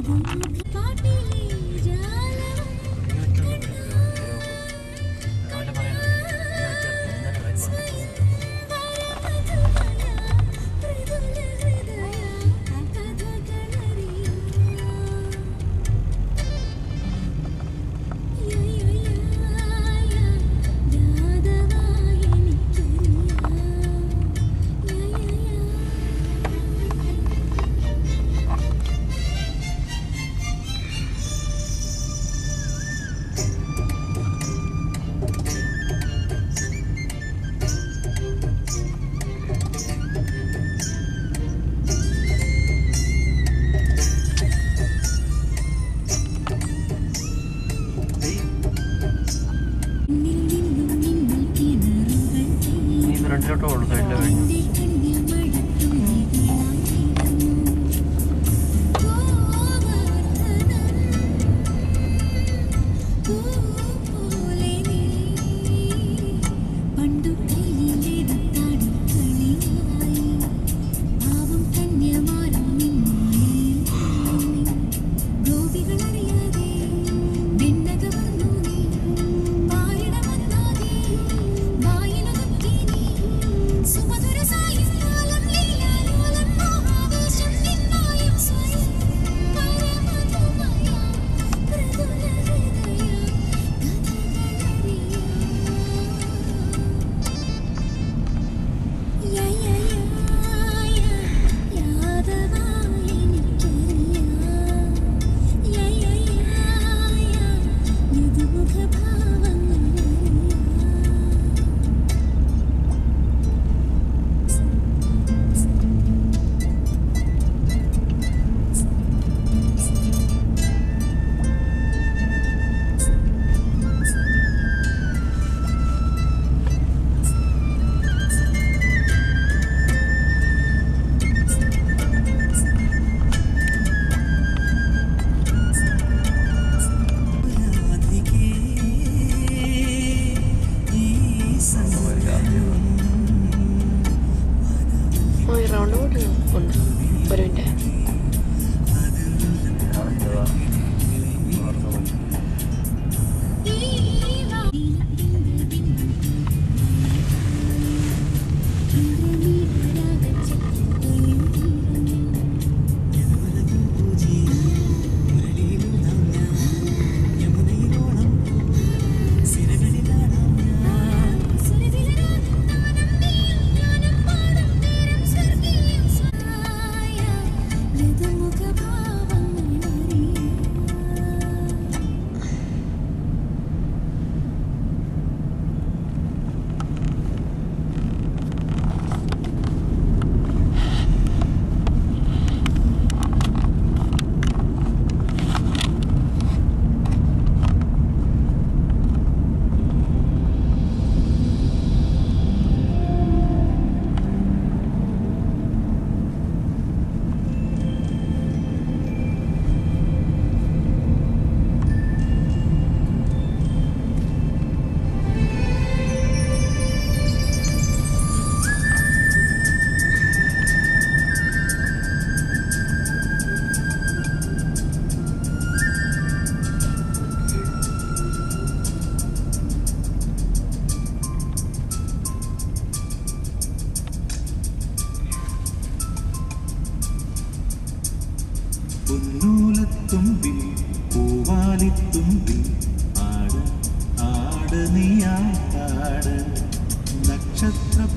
காட்டிலே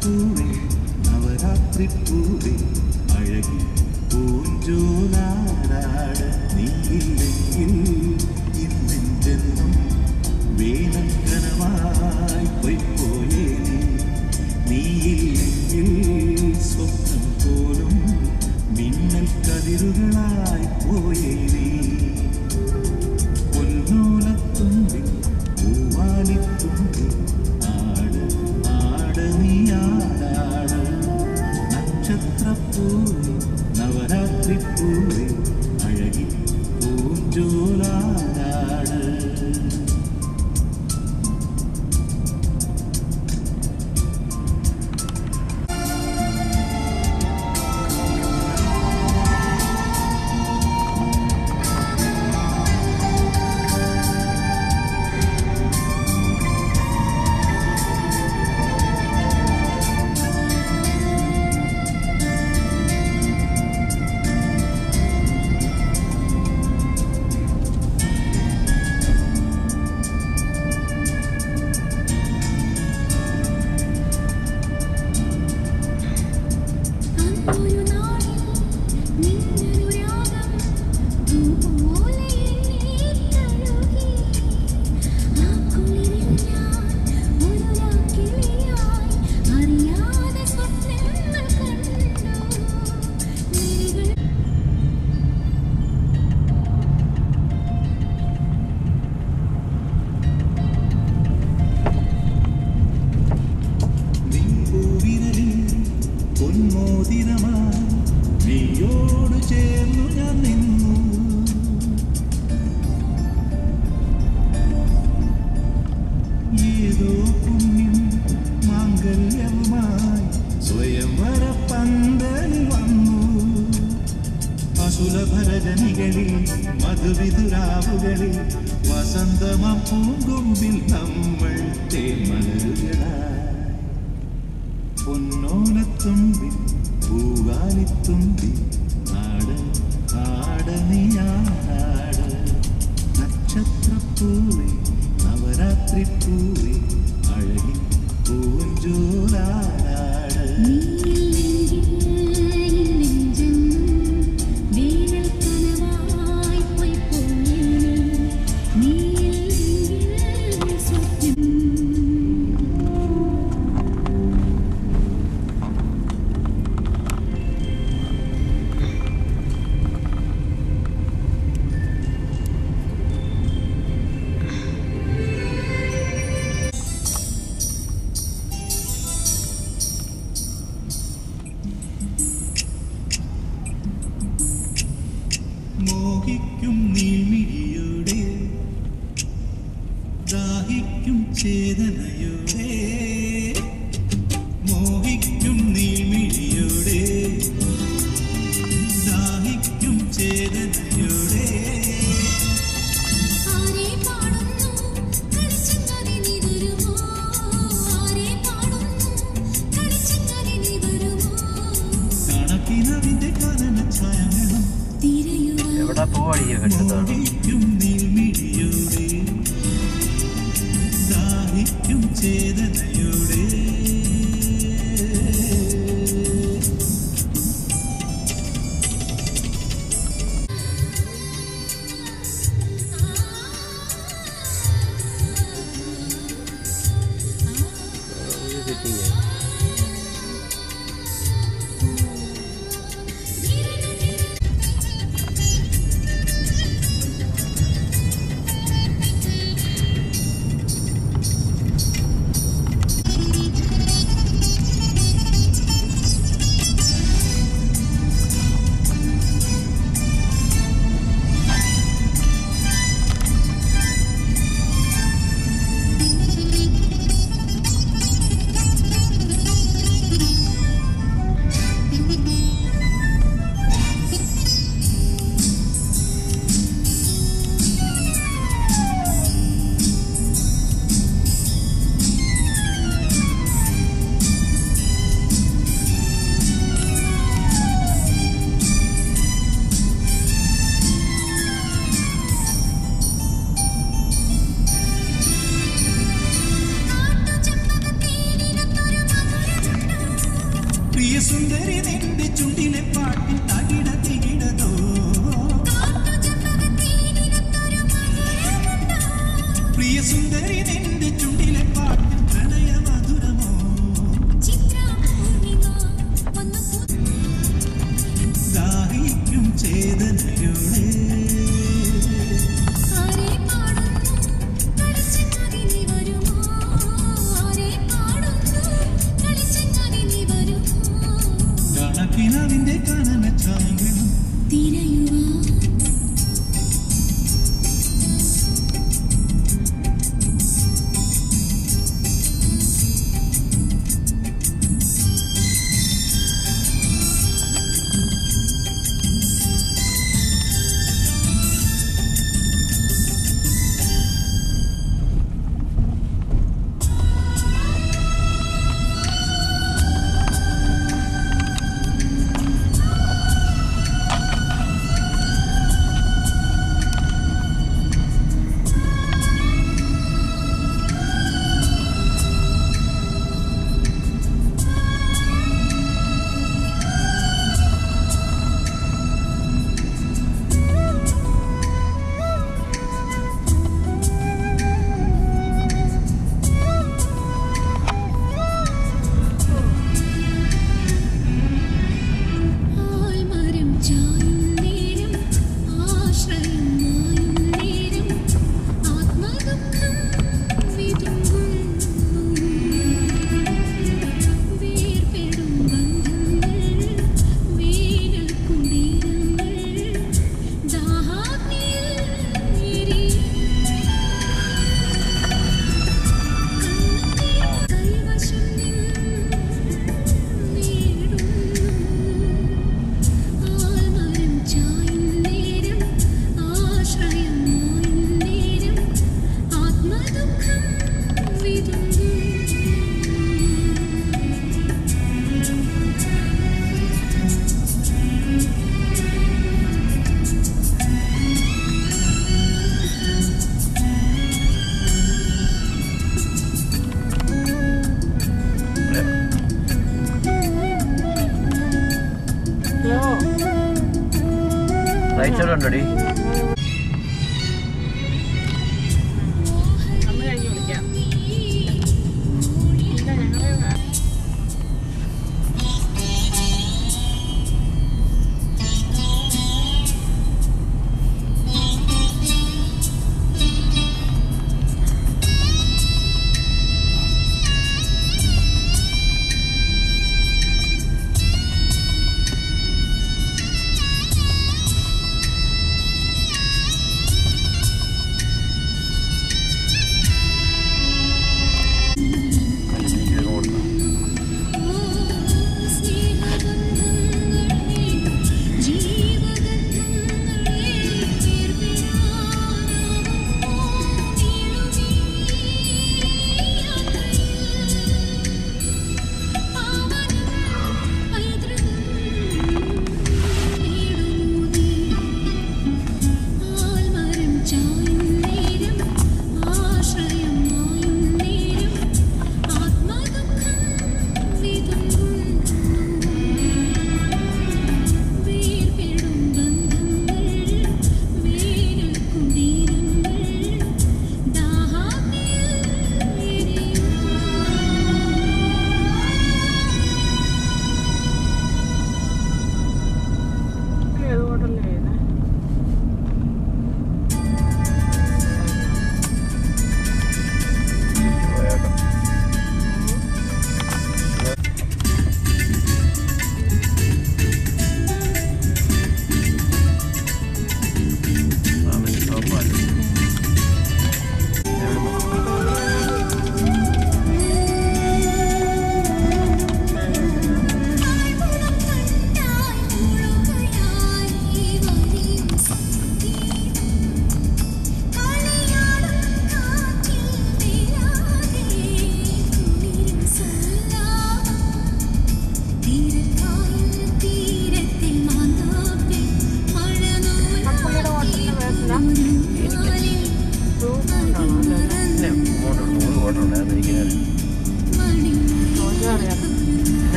പൂവേ നവരാത്രി പൂവേ അഴകി പൂഞ്ചോലാടാട നീയില്ലെങ്കിൽ ഇന്നെഞ്ചെന്നും വേനൽ കനവായി പൊയ്ക്കോ മധുരഭരജനികളിൽ മധുവിതുരാവുകളിൽ വസന്തമം പൂങ്കുമ്പിൽ നമ്മൾ പൊന്നോനത്തുമ്പി പൂവാലിത്തുമ്പി നാട് കാടനിയാട് നക്ഷത്രപ്പൂവേ നവരാത്രിപ്പൂവേ അഴകി പൂഞ്ചോരാടാട് വഴിയെ കെട്ടതാണ് ദാഹിക്കും ചേതനയുടെ done.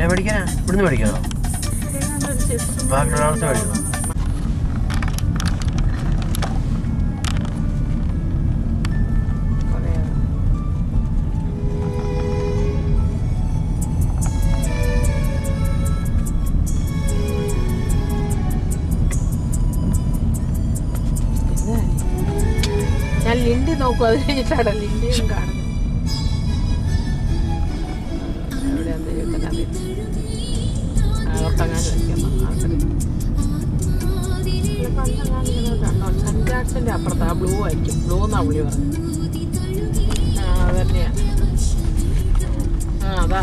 എന്നെ മേടിക്കാനാ ഇവിടുന്ന് മേടിക്കണോ ബാക്കിയുള്ളടത്ത് മേടിക്കണോ ഞാൻ ലിൻഡി നോക്കും അത് കഴിഞ്ഞിട്ടാണ് ലിൻഡിയും കാണുന്നത്. ആക്സിന്റെ അപ്പുറത്ത് ആ ബ്ലൂ ആയിരിക്കും. ബ്ലൂ എന്നാ പുള്ളി പറഞ്ഞത് ആ അത് തന്നെയാണ് ആ അതാ.